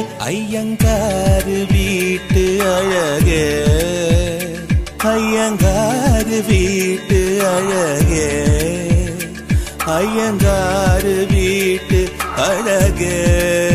கண்ணே ஐயங்காரு வீட்டு அழகே. ஐயங்காரு வீட்டு அழகே. ஐயங்காரு வீட்டு அழகே.